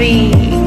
Be.